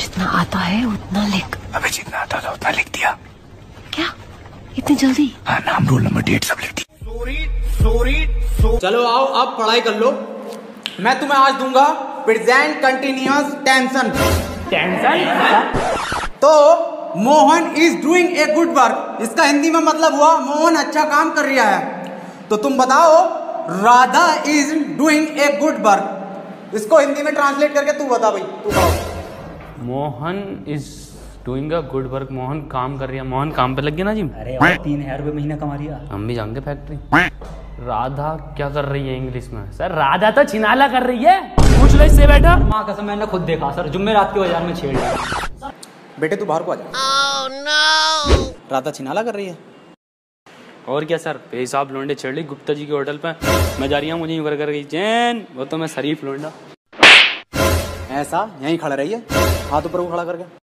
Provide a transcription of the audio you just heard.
जितना आता है उतना लिख। अबे जितना आता था उतना लिख दिया। क्या? इतनी जल्दी? हाँ नाम रोल नंबर डेट सब लिख दिया। चलो आओ अब पढ़ाई कर लो। मैं तुम्हें आज दूँगा प्रेजेंट कंटिन्यूअस टेंशन टेंशन तो Mohan is doing a good work इसका हिंदी में मतलब हुआ मोहन अच्छा काम कर रहा है। तो तुम बताओ Radha is doing a good work इसको हिंदी में ट्रांसलेट करके तू बता भाई तू बताओ। Mohan is doing a good work Mohan काम कर रही है। मोहन काम पे लग गया ना जी? अरे और तीन हज़ार रुपये महीना कमा लिया हम भी जाएँगे फैक्ट्री राधा क्या कर रही है इंग्लिश में? सर राधा तो छिनाला कर रही है। पूछ लो इससे बेटा। माँ कसम मैंने खुद देखा सर जुम्मे रात के बाज़ार में छेड़ लिया बेटे तू बाहर को आ जा। Oh, no. राधा छिनाला कर रही है। और क्या सर? बेहिसाब लोंडे छेड़ ली गुप्ता जी के होटल पे। मैं जा रही हूँ मुझे यूँ कर कर गई जैन वो तो मैं शरीफ लोंडा। ऐसा यहीं खड़ा रहिए। हाथ ऊपर को खड़ा करके।